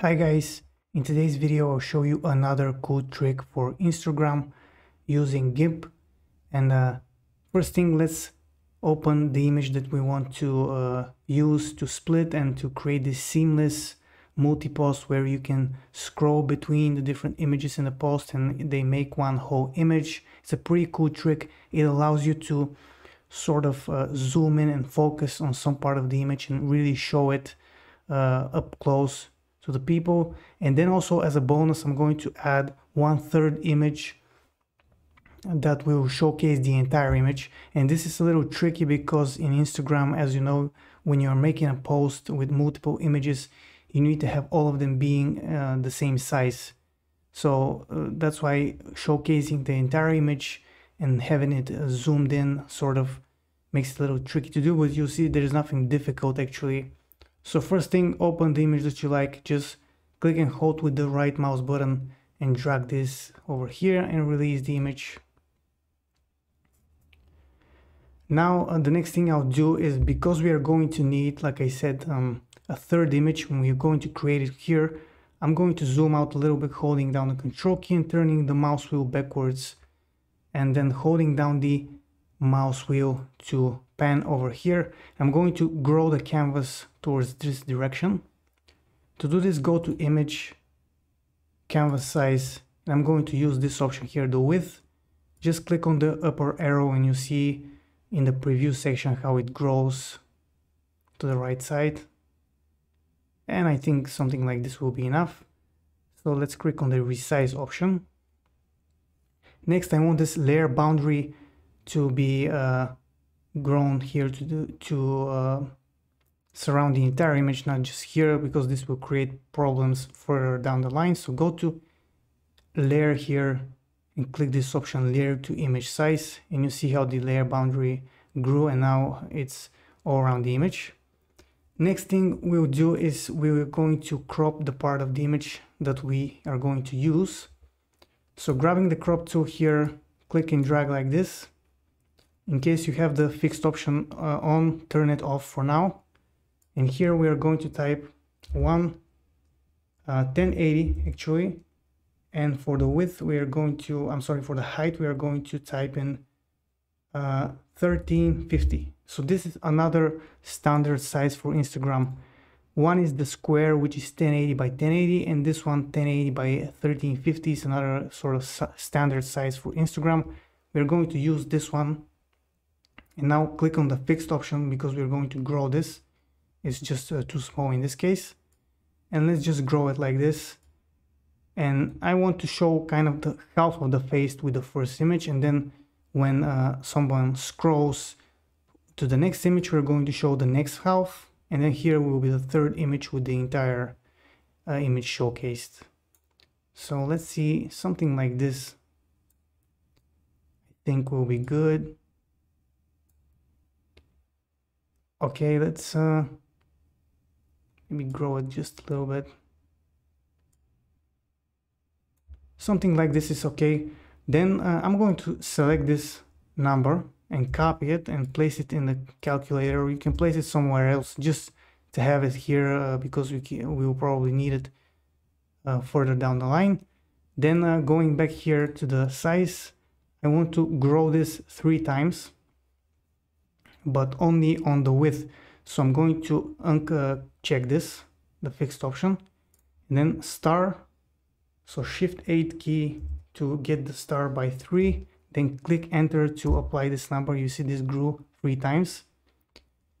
Hi guys, in today's video I'll show you another cool trick for Instagram using GIMP and uh, first thing let's open the image that we want to uh, use to split and to create this seamless multi-post where you can scroll between the different images in the post and they make one whole image. It's a pretty cool trick. It allows you to sort of uh, zoom in and focus on some part of the image and really show it uh, up close to the people. And then also as a bonus, I'm going to add one third image that will showcase the entire image. And this is a little tricky because in Instagram, as you know, when you're making a post with multiple images, you need to have all of them being uh, the same size. So uh, that's why showcasing the entire image and having it uh, zoomed in sort of makes it a little tricky to do, but you'll see there's nothing difficult actually. So first thing, open the image that you like, just click and hold with the right mouse button and drag this over here and release the image. Now uh, the next thing I'll do is because we are going to need, like I said, um, a third image when we're going to create it here, I'm going to zoom out a little bit holding down the control key and turning the mouse wheel backwards and then holding down the mouse wheel to pan over here. I'm going to grow the canvas towards this direction. To do this, go to image, canvas size, and I'm going to use this option here, the width. Just click on the upper arrow and you see in the preview section how it grows to the right side. And I think something like this will be enough. So let's click on the resize option. Next, I want this layer boundary to be uh, grown here to do, to uh, surround the entire image, not just here, because this will create problems further down the line. So go to layer here and click this option layer to image size and you see how the layer boundary grew and now it's all around the image. Next thing we'll do is we're going to crop the part of the image that we are going to use. So grabbing the crop tool here, click and drag like this. In case you have the fixed option uh, on, turn it off for now. And here we are going to type 1 uh, 1080 actually. And for the width, we are going to, I'm sorry, for the height, we are going to type in uh, 1350. So this is another standard size for Instagram. One is the square, which is 1080 by 1080, and this one 1080 by 1350 is another sort of standard size for Instagram. We're going to use this one. And now click on the fixed option because we're going to grow this. It's just uh, too small in this case. And let's just grow it like this. And I want to show kind of the half of the face with the first image and then when uh, someone scrolls to the next image, we're going to show the next half. And then here will be the third image with the entire uh, image showcased. So let's see something like this. I think will be good. Okay, let's uh, maybe grow it just a little bit. Something like this is okay. Then uh, I'm going to select this number and copy it and place it in the calculator or you can place it somewhere else just to have it here uh, because we, can, we will probably need it uh, further down the line. Then uh, going back here to the size, I want to grow this three times, but only on the width. So I'm going to uncheck uh, this, the fixed option, and then star, so shift 8 key to get the star by 3 then click enter to apply this number. You see this grew three times.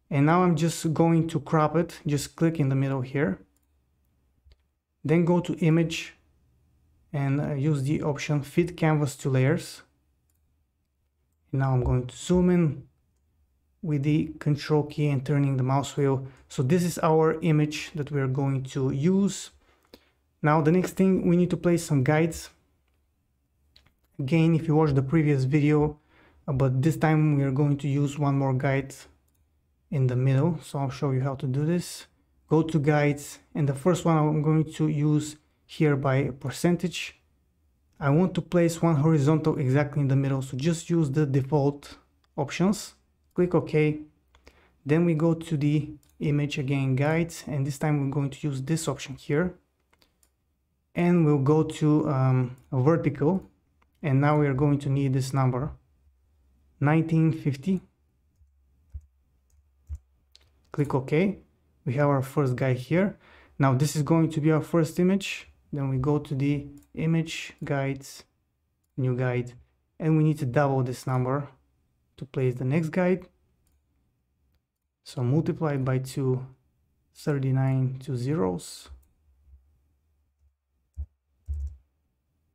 And now I'm just going to crop it. Just click in the middle here. Then go to image and uh, use the option fit canvas to layers. Now I'm going to zoom in with the control key and turning the mouse wheel so this is our image that we're going to use now the next thing we need to place some guides Again, if you watched the previous video, uh, but this time we are going to use one more guide in the middle. So I'll show you how to do this. Go to guides and the first one I'm going to use here by percentage. I want to place one horizontal exactly in the middle. So just use the default options. Click OK. Then we go to the image again guides and this time we're going to use this option here. and we'll go to um, vertical and now we are going to need this number 1950 click OK. We have our first guy here. Now this is going to be our first image. Then we go to the image guides new guide and we need to double this number to place the next guide. So multiply by 2 39 two zeros.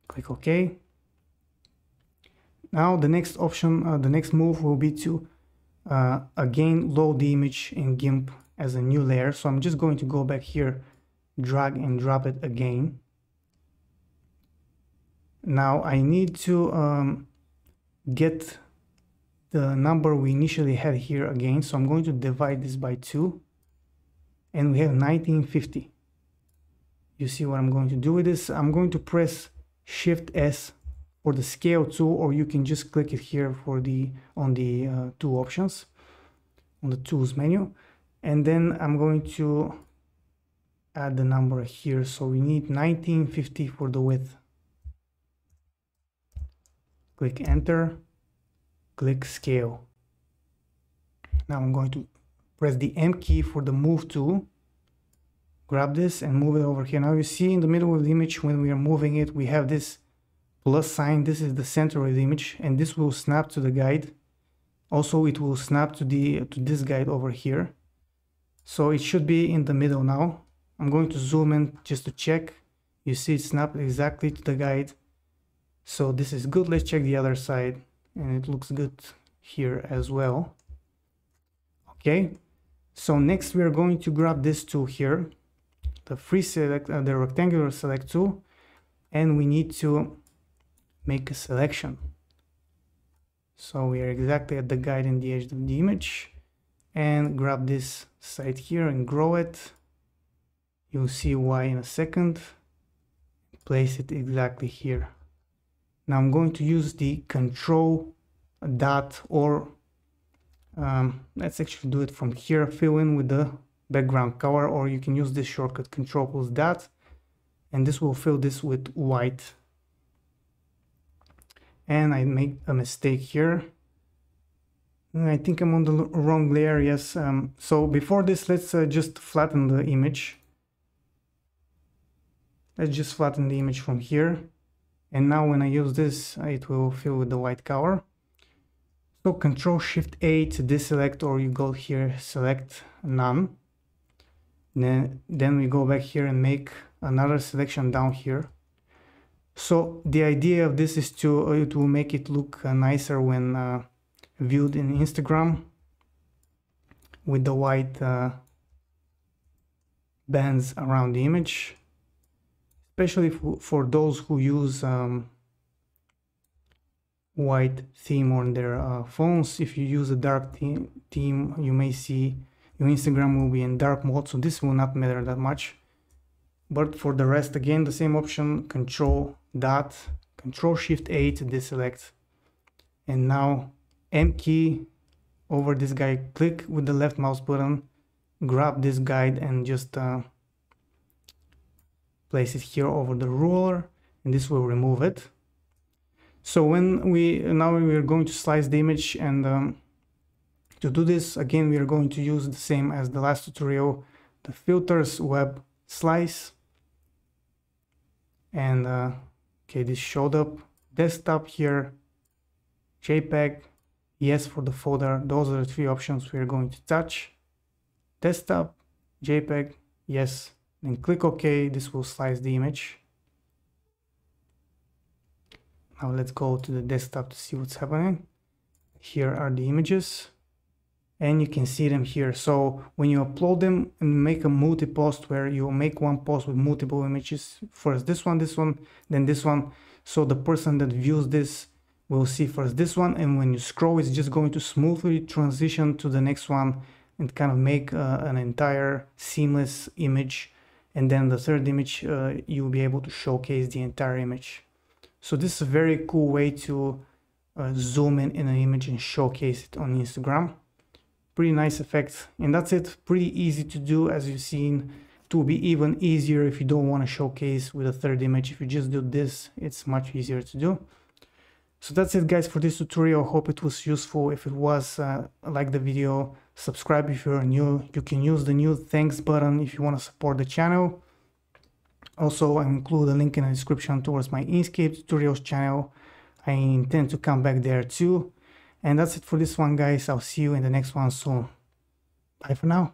Click OK. Now the next option uh, the next move will be to uh, again load the image in GIMP as a new layer. So I'm just going to go back here drag and drop it again. Now I need to um, get the number we initially had here again. So I'm going to divide this by 2 and we have 1950 you see what I'm going to do with this? I'm going to press shift S for the scale tool or you can just click it here for the on the uh, two options on the tools menu. And then I'm going to add the number here. So we need 1950 for the width. Click enter click scale. Now I'm going to press the M key for the move tool grab this and move it over here. Now you see in the middle of the image when we are moving it we have this plus sign. This is the center of the image and this will snap to the guide. Also it will snap to the to this guide over here. So it should be in the middle now. I'm going to zoom in just to check. You see it snapped exactly to the guide. So this is good. Let's check the other side and it looks good here as well. Okay so next we are going to grab this tool here the free select uh, the rectangular select tool and we need to make a selection. So we are exactly at the guide in the edge of the image and grab this side here and grow it. You'll see why in a second. Place it exactly here now I'm going to use the control dot or um, let's actually do it from here. Fill in with the background color or you can use this shortcut control plus dot and this will fill this with white. And I made a mistake here. I think I'm on the wrong layer yes um, so before this let's uh, just flatten the image. Let's just flatten the image from here and now when I use this it will fill with the white color. So control shift A to deselect or you go here select none. Then, then we go back here and make another selection down here. So the idea of this is to uh, it will make it look uh, nicer when uh, viewed in Instagram with the white uh, bands around the image especially for those who use um, white theme on their uh, phones. If you use a dark theme, you may see your Instagram will be in dark mode so this will not matter that much. But for the rest again the same option control dot control shift A to deselect. And now M key over this guy click with the left mouse button grab this guide and just uh, place it here over the ruler and this will remove it. So when we now we are going to slice the image and um, to do this again we are going to use the same as the last tutorial the filters web slice. And uh, okay this showed up. Desktop here jpeg yes for the folder. Those are the three options we are going to touch. Desktop jpeg yes then click OK, this will slice the image. Now let's go to the desktop to see what's happening. Here are the images and you can see them here. So when you upload them and make a multi-post where you make one post with multiple images, first this one, this one, then this one. So the person that views this will see first this one and when you scroll it's just going to smoothly transition to the next one and kind of make uh, an entire seamless image and then the third image uh, you'll be able to showcase the entire image. So this is a very cool way to uh, zoom in in an image and showcase it on Instagram. Pretty nice effect and that's it. Pretty easy to do as you've seen. To be even easier if you don't want to showcase with a third image. If you just do this, it's much easier to do. So that's it guys for this tutorial. Hope it was useful. If it was, uh, like the video, subscribe if you're new. You can use the new thanks button if you want to support the channel. Also, I include a link in the description towards my Inkscape tutorials channel. I intend to come back there too. And that's it for this one guys. I'll see you in the next one soon. Bye for now.